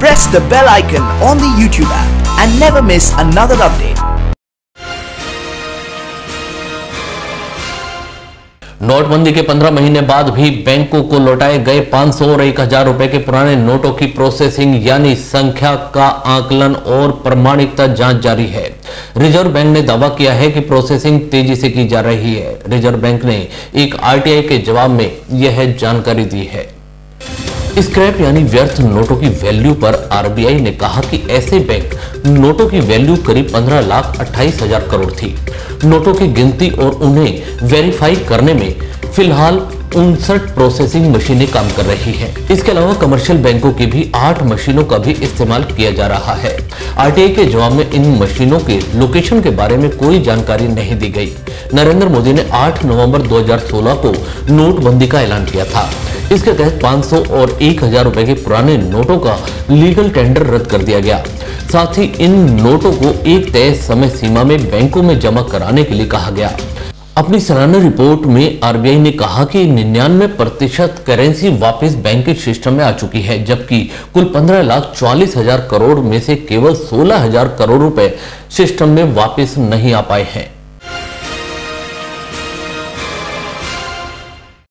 Press the bell icon on the YouTube app and never miss another update. नोटबंदी के 15 महीने बाद भी बैंकों को लौटाए गए 500 और 1000 रुपए के पुराने नोटों की प्रोसेसिंग, यानी संख्या का आकलन और प्रमाणिकता जाँच जारी है। रिज़र्व बैंक ने दावा किया है कि प्रोसेसिंग तेज़ी से की जा रही है। रिज़र्व बैंक ने एक आरटीआई के जवाब में यह जानकारी दी है। स्क्रैप यानी व्यर्थ नोटों की वैल्यू पर आरबीआई ने कहा कि ऐसे बैंक नोटों की वैल्यू करीब 15 लाख अट्ठाईस हज़ार करोड़ थी। नोटों की गिनती और उन्हें वेरीफाई करने में फ़िलहाल उनसठ प्रोसेसिंग मशीनें काम कर रही हैं। इसके अलावा कमर्शियल बैंकों की भी आठ मशीनों का भी इस्तेमाल किया जा रहा है। आरटीआई के जवाब में इन मशीनों के लोकेशन के बारे में कोई जानकारी नहीं दी गई। नरेंद्र मोदी ने 8 नवंबर 2016 को नोटबंदी का ऐलान किया था। इसके तहत 500 और 1000 रुपए के पुराने नोटों का लीगल टेंडर रद्द कर दिया गया। साथ ही इन नोटों को एक तय समय सीमा में बैंकों में जमा कराने के लिए कहा गया। अपनी सालाना रिपोर्ट में आरबीआई ने कहा कि निन्यानवे प्रतिशत करेंसी वापस बैंकिंग सिस्टम में आ चुकी है, जबकि कुल पंद्रह लाख चालीस हज़ार करोड़ में से केवल सोलह हज़ार करोड़ रुपए सिस्टम में वापस नहीं आ पाए हैं।